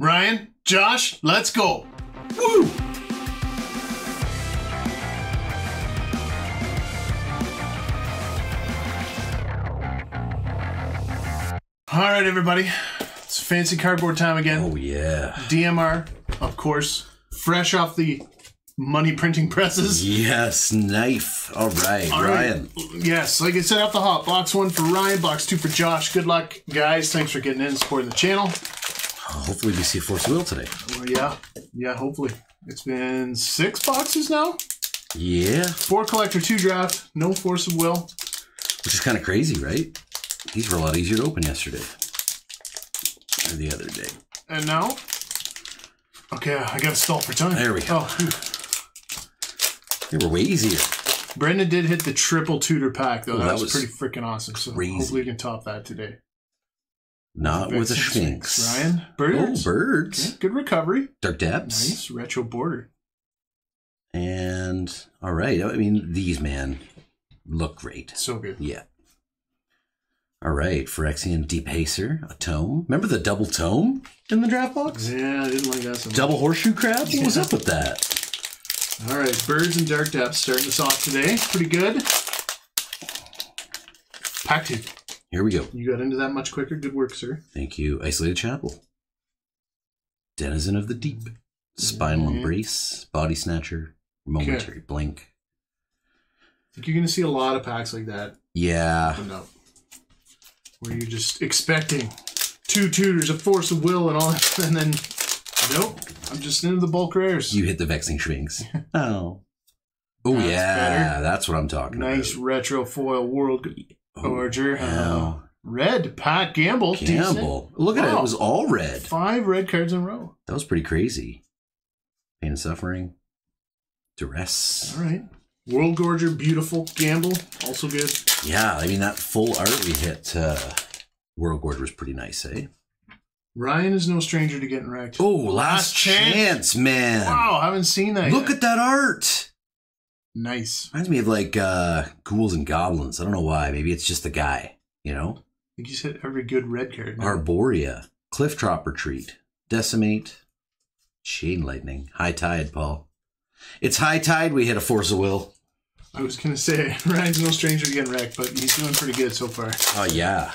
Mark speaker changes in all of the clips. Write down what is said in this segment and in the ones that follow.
Speaker 1: Ryan, Josh, let's go. Woo! All right, everybody. It's fancy cardboard time again.
Speaker 2: Oh yeah.
Speaker 1: DMR, of course, fresh off the money printing presses.
Speaker 2: Yes, knife. All right,
Speaker 1: All right.
Speaker 2: Ryan.
Speaker 1: Yes, like I said off the hop, box one for Ryan, box two for Josh. Good luck, guys. Thanks for getting in and supporting the channel.
Speaker 2: Hopefully we see a Force Wheel today.
Speaker 1: Well, yeah, yeah, hopefully. It's been six boxes now.
Speaker 2: Yeah,
Speaker 1: Four collector, two draft, no force of will.
Speaker 2: which is kind of crazy, right? These were a lot easier to open yesterday or the other day.
Speaker 1: And now, okay, I got to stall for time.
Speaker 2: There we go.
Speaker 1: Oh.
Speaker 2: They were way easier.
Speaker 1: Brendan did hit the triple tutor pack though. That,
Speaker 2: that
Speaker 1: was,
Speaker 2: was
Speaker 1: pretty freaking awesome. So
Speaker 2: crazy.
Speaker 1: hopefully we can top that today.
Speaker 2: Not with a
Speaker 1: Vexing
Speaker 2: Sphinx.
Speaker 1: Ryan,
Speaker 2: Oh,
Speaker 1: birds.
Speaker 2: birds.
Speaker 1: Good recovery.
Speaker 2: Dark depths.
Speaker 1: Nice retro border.
Speaker 2: And all right. I mean, these man look great.
Speaker 1: So good.
Speaker 2: Yeah. All right, Phyrexian Debaser, a tome. Remember the double tome in the draft box?
Speaker 1: Yeah, I didn't like that so much.
Speaker 2: Double horseshoe crab? What was up with that?
Speaker 1: All right, birds and dark depths starting us off today. Pretty good. Pack two.
Speaker 2: Here we go.
Speaker 1: You got into that much quicker. Good work, sir.
Speaker 2: Thank you. Isolated Chapel. Denizen of the Deep. Spinal
Speaker 1: Mhm.
Speaker 2: Embrace. Body Snatcher. Momentary Blink.
Speaker 1: I think you're going to see a lot of packs like that
Speaker 2: Yeah.
Speaker 1: up, where you're just expecting two tutors, a force of will, and all that, and then nope, I'm just into the bulk rares.
Speaker 2: You hit the Vexing Schwings. oh. Oh,
Speaker 1: That's
Speaker 2: yeah.
Speaker 1: better.
Speaker 2: That's what I'm talking
Speaker 1: nice
Speaker 2: about.
Speaker 1: retro foil world
Speaker 2: Oh,
Speaker 1: Gorger.
Speaker 2: wow.
Speaker 1: red Pat Gamble. decent.
Speaker 2: Gamble. Look at it.
Speaker 1: Wow.
Speaker 2: It was all red.
Speaker 1: Five red cards in a row.
Speaker 2: That was pretty crazy. Pain and suffering. Duress.
Speaker 1: All right. World Gorger, beautiful. Gamble, also good.
Speaker 2: Yeah, I mean that full art we hit uh World Gorge was pretty nice, eh?
Speaker 1: Ryan is no stranger to getting wrecked.
Speaker 2: Oh, last, chance. man.
Speaker 1: Wow, I haven't seen that
Speaker 2: Look
Speaker 1: yet.
Speaker 2: at that art.
Speaker 1: Nice.
Speaker 2: Reminds me of like uh ghouls and goblins. I don't know why. Maybe it's just the guy, you know?
Speaker 1: I think he's hit every good red card. now.
Speaker 2: Arboria, Cliff Drop Retreat, Decimate, Chain Lightning, High Tide, Paul. It's high tide, we hit a force of will.
Speaker 1: I was gonna say Ryan's no stranger to getting wrecked, but he's doing pretty good so far.
Speaker 2: Oh yeah.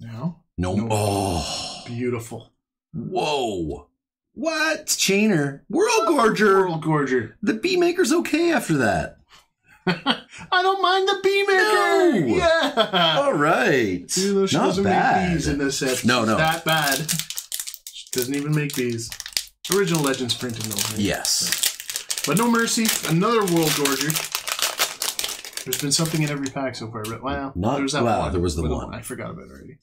Speaker 1: Now,
Speaker 2: No,
Speaker 1: No.
Speaker 2: oh
Speaker 1: beautiful.
Speaker 2: whoa. What? Chainer. World Gorger.
Speaker 1: World Gorger.
Speaker 2: The bee maker's okay after that.
Speaker 1: I don't mind the bee maker.
Speaker 2: No.
Speaker 1: Yeah.
Speaker 2: All right.
Speaker 1: Even though she
Speaker 2: Not
Speaker 1: doesn't
Speaker 2: bad.
Speaker 1: make bees in this set.
Speaker 2: No, no.
Speaker 1: That bad. She doesn't even make bees. Original Legends printed though. right?
Speaker 2: Yes.
Speaker 1: But no mercy. Another World Gorger. There's been something in every pack so far. But well,
Speaker 2: Not-
Speaker 1: there's that
Speaker 2: well,
Speaker 1: one.
Speaker 2: there was the
Speaker 1: With
Speaker 2: one.
Speaker 1: I forgot about it already.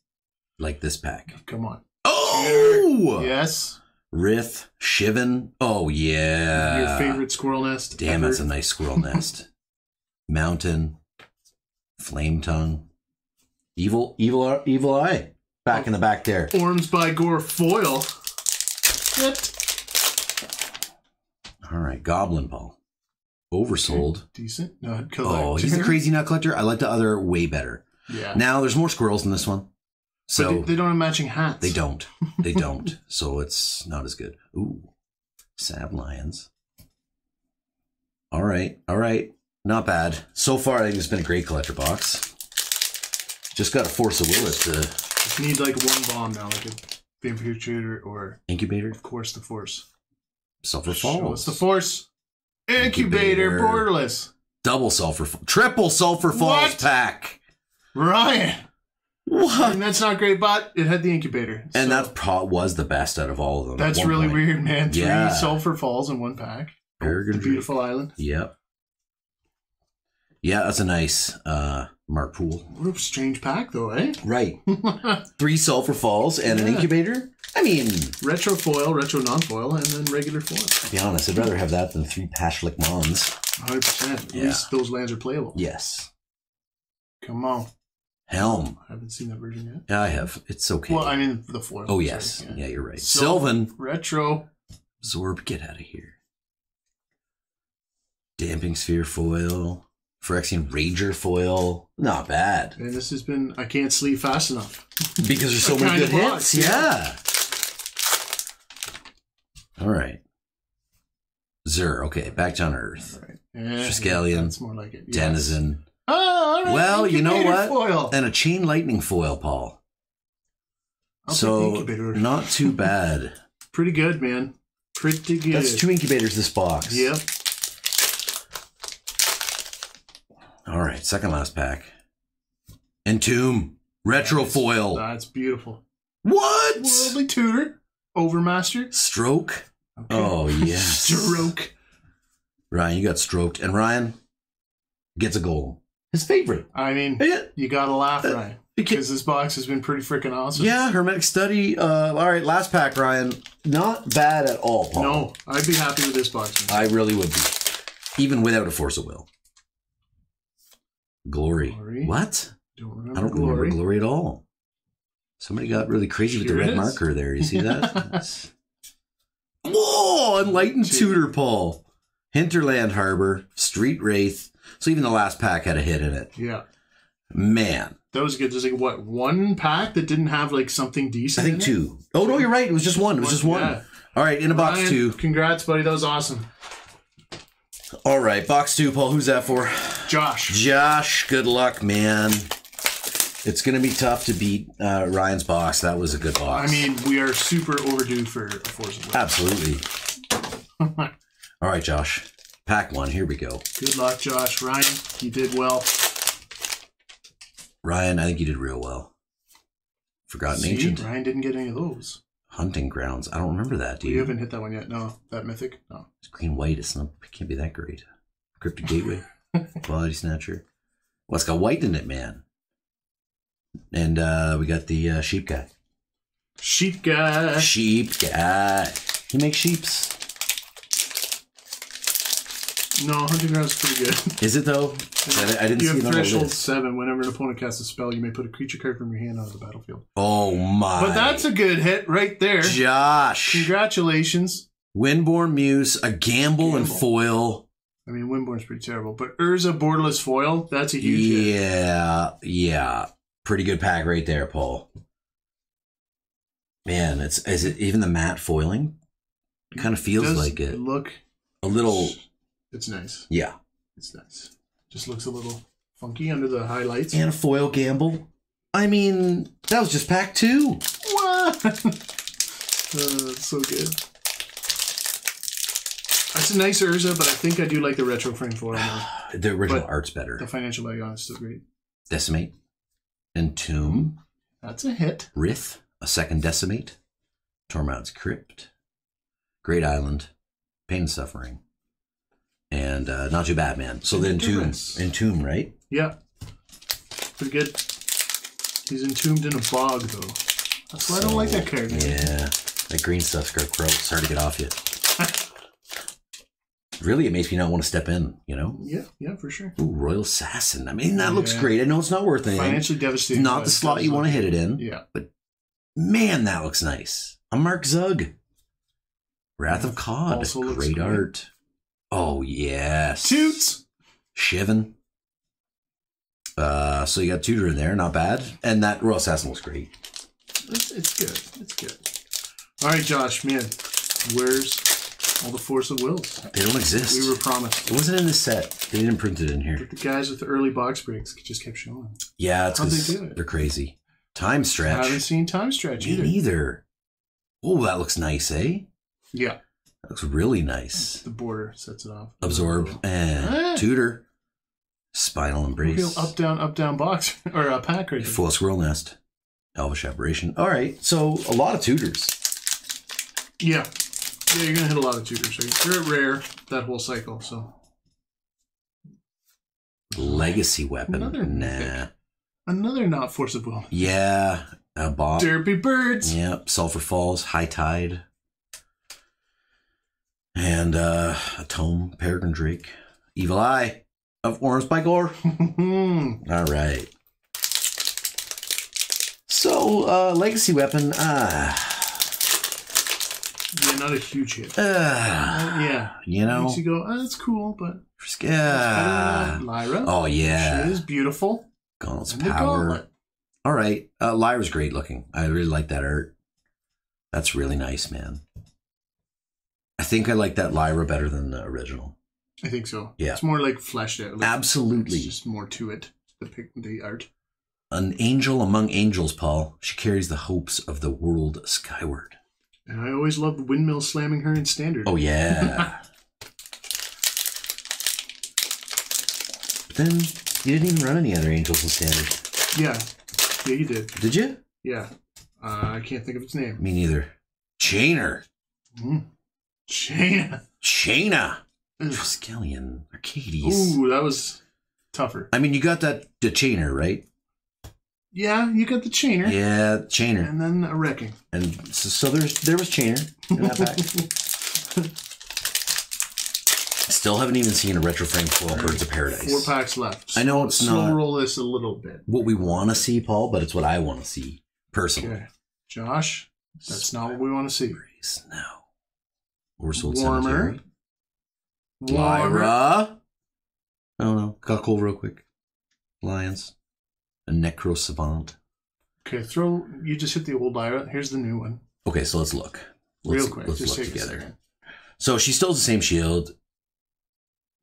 Speaker 2: Like this pack.
Speaker 1: Come on.
Speaker 2: Oh!
Speaker 1: Yes.
Speaker 2: Rith, Shivan. Oh, yeah.
Speaker 1: Your favorite squirrel nest.
Speaker 2: Damn,
Speaker 1: ever.
Speaker 2: that's a nice squirrel nest. Mountain, Flame Tongue, Evil, Evil, Evil Eye. Back in the back there.
Speaker 1: Orms by Gore foil. Shit.
Speaker 2: All right, Goblin Ball. Oversold.
Speaker 1: Decent. No,
Speaker 2: Oh, he's a crazy nut collector. I like the other way better.
Speaker 1: Yeah.
Speaker 2: Now there's more squirrels in this one,
Speaker 1: so they, they don't have matching hats.
Speaker 2: they don't. They don't. so it's not as good. Ooh, Sab Lions. All right, all right, not bad. So far, I think it's been a great collector box. Just got to force a will it to
Speaker 1: Just need like one bomb now, like a vampire trader or
Speaker 2: incubator.
Speaker 1: of course the force.
Speaker 2: Sulfur Falls.
Speaker 1: the force. Incubator,
Speaker 2: Incubator.
Speaker 1: borderless.
Speaker 2: Double sulfur, triple sulfur falls
Speaker 1: What?
Speaker 2: pack.
Speaker 1: Ryan.
Speaker 2: What?
Speaker 1: And that's not great, but it had the incubator.
Speaker 2: And
Speaker 1: so
Speaker 2: that pro- was the best out of all of them.
Speaker 1: that's really
Speaker 2: point.
Speaker 1: weird, man. Three
Speaker 2: Yeah.
Speaker 1: sulfur falls in one pack. The
Speaker 2: Peregrine
Speaker 1: beautiful island.
Speaker 2: Yep. Yeah, that's a nice uh Mark Poole.
Speaker 1: What a strange pack, though, eh?
Speaker 2: Right. Three sulfur falls and an incubator. I mean,
Speaker 1: retro foil, retro non-foil, and then regular foil.
Speaker 2: to be honest, I'd rather have that than three Pashalik Mons.
Speaker 1: 100%. At
Speaker 2: Yeah.
Speaker 1: least those lands are playable.
Speaker 2: Yes.
Speaker 1: Come on.
Speaker 2: Helm.
Speaker 1: I haven't seen that version yet.
Speaker 2: Yeah, I have. It's okay.
Speaker 1: Well, I mean, the foil.
Speaker 2: oh yes. Yeah. you're right.
Speaker 1: Sil-
Speaker 2: Sylvan.
Speaker 1: Retro.
Speaker 2: Zorb, get out of here. Damping sphere foil. Phyrexian Rager foil. Not bad.
Speaker 1: And this has been I can't sleep fast enough.
Speaker 2: Because there's so many good hits.
Speaker 1: box,
Speaker 2: Yeah. All right. Zer. Okay, back down to Earth.
Speaker 1: Right. Yeah,
Speaker 2: Triskelion,
Speaker 1: That's more like it. Yes.
Speaker 2: Denizen.
Speaker 1: Oh, all right.
Speaker 2: Well, you know what?
Speaker 1: Foil.
Speaker 2: And a chain lightning foil, Paul.
Speaker 1: I'll
Speaker 2: so not too bad.
Speaker 1: Pretty good, man. Pretty good.
Speaker 2: That's two incubators this box.
Speaker 1: Yep.
Speaker 2: All right, second last pack. Entomb. Retro foil.
Speaker 1: That's beautiful.
Speaker 2: What?
Speaker 1: Worldly Tutor. Overmaster.
Speaker 2: Stroke.
Speaker 1: Okay.
Speaker 2: Oh, yes.
Speaker 1: Stroke.
Speaker 2: Ryan, you got stroked. And Ryan gets a goal. His favorite.
Speaker 1: I mean, you gotta laugh,
Speaker 2: Uh,
Speaker 1: Ryan. Because this box has been pretty freaking awesome.
Speaker 2: Yeah, Hermetic Study. Uh, all right, last pack, Ryan. Not bad at all, Paul.
Speaker 1: No, I'd be happy with this box.
Speaker 2: I really would be. Even without a Force of Will. Glory.
Speaker 1: Glory.
Speaker 2: What?
Speaker 1: Don't remember
Speaker 2: I don't
Speaker 1: glory.
Speaker 2: remember Glory at all. Somebody got really crazy with the red
Speaker 1: is.
Speaker 2: marker there. You see that? Whoa! Enlightened.
Speaker 1: Tutor
Speaker 2: Paul. Hinterland Harbor. Street Wraith. So even the last pack had a hit in it.
Speaker 1: Yeah.
Speaker 2: Man.
Speaker 1: That was good. There's like what one pack that didn't have like something decent. I think
Speaker 2: two. Oh, no, you're right. It was just one. It was just one.
Speaker 1: Yeah.
Speaker 2: All right, in a box
Speaker 1: Ryan,
Speaker 2: two.
Speaker 1: Congrats, buddy. That was awesome.
Speaker 2: All right, box two, Paul. Who's that for?
Speaker 1: Josh.
Speaker 2: Josh, good luck, man. It's going to be tough to beat uh, Ryan's box. That was a good box.
Speaker 1: I mean, we are super overdue for a Force
Speaker 2: absolutely. All right, Josh. Pack one. Here we go.
Speaker 1: Good luck, Josh. Ryan, you did well.
Speaker 2: Ryan, I think you did real well. Forgotten
Speaker 1: See,
Speaker 2: Ancient.
Speaker 1: Ryan didn't get any of those.
Speaker 2: Hunting Grounds. I don't remember that, do
Speaker 1: You
Speaker 2: you?
Speaker 1: haven't hit that one yet. No, that mythic. No.
Speaker 2: It's green white. It's not. It can't be that great. Cryptic Gateway. Quality Snatcher. Well, it's got white in it, man. And uh, we got the uh, sheep guy.
Speaker 1: Sheep guy.
Speaker 2: Sheep guy. He makes sheeps.
Speaker 1: No, hunting ground's pretty good.
Speaker 2: Is it though? I, I didn't
Speaker 1: you
Speaker 2: see
Speaker 1: have
Speaker 2: it
Speaker 1: threshold seven. Whenever an opponent casts a spell, you may put a creature card from your hand onto the battlefield.
Speaker 2: Oh my!
Speaker 1: But that's a good hit right there.
Speaker 2: Josh.
Speaker 1: Congratulations.
Speaker 2: Windborn Muse, a gamble, and foil.
Speaker 1: I mean, Windborn's pretty terrible, but Urza borderless foil, that's a huge hit.
Speaker 2: Yeah, yeah, pretty good pack right there, Paul. Man, it's is it even the matte foiling? Kind of feels
Speaker 1: Does
Speaker 2: like it.
Speaker 1: Look,
Speaker 2: A little,
Speaker 1: it's nice.
Speaker 2: yeah.
Speaker 1: It's nice. Just looks a little funky under the highlights.
Speaker 2: And a foil gamble. I mean, that was just pack two.
Speaker 1: What? uh, so good. That's a nice Urza, but I think I do like the retro frame foil more.
Speaker 2: The original
Speaker 1: But-
Speaker 2: art's better.
Speaker 1: The financial on it's still great.
Speaker 2: Decimate, Entomb,
Speaker 1: That's a hit.
Speaker 2: Rith, a second Decimate, Tormod's Crypt, Great Island, Pain and Suffering, and uh, not too bad, man. So then
Speaker 1: Endurance.
Speaker 2: Entomb, right?
Speaker 1: Yeah. Pretty good. He's entombed in a bog, though. That's why I don't like that man.
Speaker 2: Yeah, that green stuff's gross. It's hard to get off you. really, it makes me not want to step in. You know.
Speaker 1: Yeah, yeah, for sure.
Speaker 2: Ooh, Royal Assassin. I mean, that looks
Speaker 1: Yeah.
Speaker 2: great. I know it's not worth anything.
Speaker 1: Financially devastating.
Speaker 2: not the slot you want to hit it in.
Speaker 1: Yeah.
Speaker 2: But man, that looks nice. A Mark Zug. Wrath of God.
Speaker 1: Also looks
Speaker 2: great
Speaker 1: great.
Speaker 2: art. Oh, yes.
Speaker 1: Toots!
Speaker 2: Shivan. Uh, so you got Tudor in there, not bad. And that Royal Assassin looks great.
Speaker 1: It's, it's good. It's good. All right, Josh, man. Where's all the Force of Wills?
Speaker 2: They don't exist.
Speaker 1: We were promised.
Speaker 2: it wasn't in the set. They didn't print it in here.
Speaker 1: But the guys with the early box breaks just kept showing.
Speaker 2: Yeah, it's
Speaker 1: they
Speaker 2: because
Speaker 1: do it?
Speaker 2: they're crazy. Time stretch.
Speaker 1: I haven't seen Time Stretch
Speaker 2: Me
Speaker 1: either.
Speaker 2: neither. Oh, that looks nice, eh?
Speaker 1: Yeah,
Speaker 2: looks really nice.
Speaker 1: the border sets it off.
Speaker 2: Absorb. and
Speaker 1: Ah.
Speaker 2: Tutor. Spinal Embrace.
Speaker 1: up down up down box or a pack right.
Speaker 2: Full Squirrel Nest. Elvish Aberration. All right, so a lot of tutors.
Speaker 1: Yeah, yeah, you're gonna hit a lot of tutors. Right? You're at rare that whole cycle, so
Speaker 2: Legacy weapon.
Speaker 1: Another
Speaker 2: nah.
Speaker 1: mythic. another not Force of Will.
Speaker 2: Yeah. A bop.
Speaker 1: Derpy birds.
Speaker 2: Yep. Sulphur Falls. High Tide. And uh, a tome. Peregrine Drake. Evil Eye of Orms-by-Gore. All right. So, uh, legacy weapon. Ah.
Speaker 1: yeah, not a huge hit.
Speaker 2: ah.
Speaker 1: yeah,
Speaker 2: You know,
Speaker 1: makes you go, oh, that's cool, but
Speaker 2: Yeah.
Speaker 1: Lyra.
Speaker 2: Oh yeah.
Speaker 1: She is beautiful.
Speaker 2: Gauntlet's
Speaker 1: And
Speaker 2: power.
Speaker 1: gauntlet.
Speaker 2: All right. Uh, Lyra's great looking. I really like that art. That's really nice, man. I think I like that Lyra better than the original.
Speaker 1: I think so.
Speaker 2: Yeah.
Speaker 1: It's more like fleshed out. Like,
Speaker 2: Absolutely.
Speaker 1: It's just more to it. The pic, the art.
Speaker 2: An angel among angels, Paul. She carries the hopes of the world skyward.
Speaker 1: And I always loved windmill slamming her in standard.
Speaker 2: Oh, yeah. but then you didn't even run any other angels in standard.
Speaker 1: Yeah. Yeah, you did.
Speaker 2: Did you?
Speaker 1: Yeah. Uh, I can't think of its name.
Speaker 2: Me neither. Chainer.
Speaker 1: Mm. Shayna. Ugh.
Speaker 2: Triskelion. Arcades.
Speaker 1: Ooh, that was tougher.
Speaker 2: I mean, you got that the chainer, right?
Speaker 1: Yeah, you got the chainer.
Speaker 2: Yeah, chainer.
Speaker 1: And then a wrecking.
Speaker 2: And so, so there's there was chainer in that pack. Still haven't even seen a retro frame full of Birds of Paradise.
Speaker 1: Four packs left.
Speaker 2: I know it's
Speaker 1: Slow
Speaker 2: not-
Speaker 1: roll this a little bit.
Speaker 2: What we want to see, Paul, but it's what I want to see personally.
Speaker 1: Okay. Josh, that's not what we want to see.
Speaker 2: Brace now. Oversold
Speaker 1: Warmer.
Speaker 2: Cemetery.
Speaker 1: Warmer.
Speaker 2: Lyra. I don't know. Got cool real quick. Lions. A Necro Savant.
Speaker 1: Okay, throw. You just hit the old Lyra. Here's the new one.
Speaker 2: Okay, so let's look. Let's,
Speaker 1: Real quick.
Speaker 2: Let's
Speaker 1: just
Speaker 2: look together. So she still has the same shield.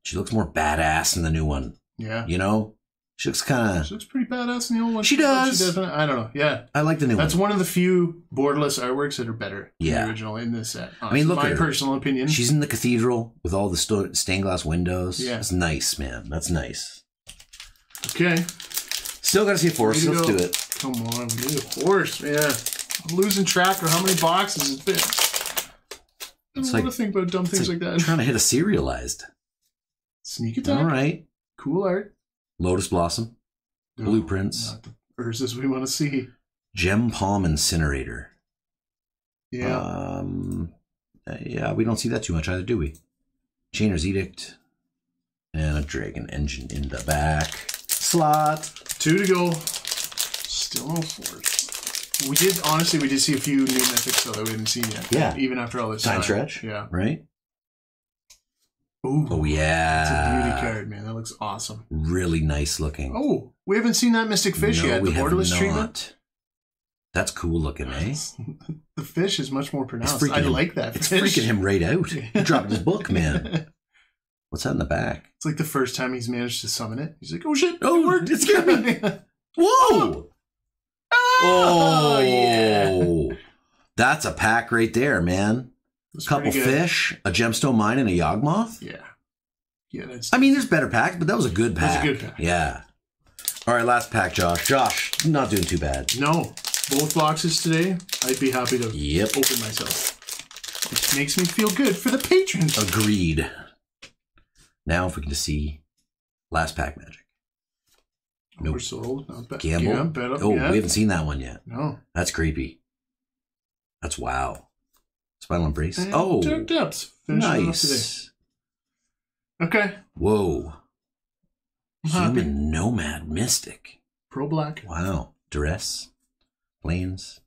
Speaker 2: She looks more badass in the new one.
Speaker 1: Yeah.
Speaker 2: You know? She looks kind of.
Speaker 1: She looks pretty badass in the old one.
Speaker 2: She does.
Speaker 1: doesn't- I don't know. Yeah.
Speaker 2: I like the new
Speaker 1: That's
Speaker 2: one.
Speaker 1: That's one of the few borderless artworks that are better than
Speaker 2: Yeah.
Speaker 1: the original in this set.
Speaker 2: I mean, look
Speaker 1: my
Speaker 2: at her.
Speaker 1: personal opinion.
Speaker 2: She's in the cathedral with all the sto- stained glass windows.
Speaker 1: Yeah.
Speaker 2: It's nice, man. That's nice.
Speaker 1: okay.
Speaker 2: Still got to see a force.
Speaker 1: Way
Speaker 2: Let's
Speaker 1: go.
Speaker 2: do it.
Speaker 1: Come on, we need a horse, man. I'm losing track of how many boxes it's been. I don't
Speaker 2: It's
Speaker 1: want
Speaker 2: like-
Speaker 1: to think about dumb things
Speaker 2: like
Speaker 1: like, that.
Speaker 2: Trying to hit a serialized.
Speaker 1: Sneak attack.
Speaker 2: All right.
Speaker 1: Cool art.
Speaker 2: Lotus Blossom.
Speaker 1: No,
Speaker 2: Blueprints.
Speaker 1: Not the Ursus we want to see.
Speaker 2: Gem Palm Incinerator.
Speaker 1: Yeah.
Speaker 2: Um, uh, yeah, we don't see that too much either, do we? Chainer's Edict. And a Dragon Engine in the back. Slot.
Speaker 1: Two to go. Still no force. We did honestly. We did see a few new mythics though that we didn't see yet.
Speaker 2: Yeah.
Speaker 1: Even after all this
Speaker 2: Time
Speaker 1: time.
Speaker 2: stretch.
Speaker 1: Yeah.
Speaker 2: Right?
Speaker 1: Ooh.
Speaker 2: Oh, yeah,
Speaker 1: It's a beauty card, man. That looks awesome.
Speaker 2: Really nice looking.
Speaker 1: Oh, we haven't seen that Mystic Fish
Speaker 2: No,
Speaker 1: yet. The borderless treatment.
Speaker 2: That's cool looking, eh?
Speaker 1: The fish is much more pronounced. I
Speaker 2: him-
Speaker 1: like that.
Speaker 2: It's
Speaker 1: fish.
Speaker 2: freaking him right out. He dropped his book, man. What's that in the back?
Speaker 1: It's like the first time he's managed to summon it. He's like, "Oh shit!
Speaker 2: Oh,
Speaker 1: it worked!
Speaker 2: it scared
Speaker 1: me!"
Speaker 2: Whoa!
Speaker 1: oh yeah,
Speaker 2: That's a pack right there, man.
Speaker 1: That's
Speaker 2: Couple fish, a gemstone mine, and a Yawgmoth.
Speaker 1: Yeah, yeah. That's.
Speaker 2: I mean, there's better packs, but that was a good pack.
Speaker 1: That's a good pack.
Speaker 2: Yeah. All right, last pack, Josh. Josh, not doing too bad.
Speaker 1: no, both boxes today. I'd be happy to
Speaker 2: Yep.
Speaker 1: open myself. Which makes me feel good for the patrons.
Speaker 2: Agreed. Now, if we can just see last pack magic. nope.
Speaker 1: We're sold. Not bad.
Speaker 2: Gamble.
Speaker 1: Yeah, bet
Speaker 2: oh, we haven't seen that one yet.
Speaker 1: No.
Speaker 2: That's creepy. That's wow. Spinal embrace.
Speaker 1: And
Speaker 2: oh,
Speaker 1: Dark depths. Finishing
Speaker 2: nice.
Speaker 1: Okay.
Speaker 2: Whoa.
Speaker 1: I'm happy.
Speaker 2: Human nomad mystic.
Speaker 1: Pro black.
Speaker 2: Wow. Duress. Planes.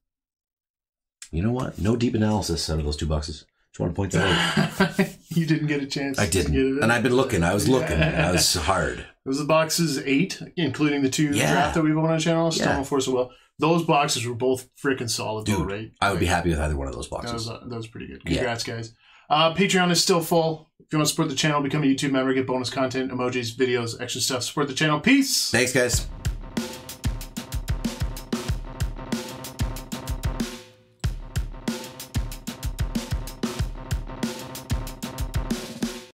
Speaker 2: You know what? No deep analysis out of those two boxes. Just want to point that out.
Speaker 1: you didn't get a chance.
Speaker 2: I
Speaker 1: to get
Speaker 2: didn't.
Speaker 1: it.
Speaker 2: And I've been looking. I was looking.
Speaker 1: Yeah.
Speaker 2: I was hard.
Speaker 1: It was the boxes eight, including the two
Speaker 2: Yeah.
Speaker 1: draft that we've on our channel. Still
Speaker 2: Yeah.
Speaker 1: Force of Will. Those boxes were both freaking solid, though,
Speaker 2: Dude,
Speaker 1: right?
Speaker 2: I would be happy with either one of those
Speaker 1: That was,
Speaker 2: boxes.
Speaker 1: uh, that was pretty good.
Speaker 2: Yeah.
Speaker 1: Congrats, guys. Uh, Patreon is still full. If you want to support the channel, become a YouTube member, get bonus content, emojis, videos, extra stuff. Support the channel. Peace.
Speaker 2: Thanks, guys.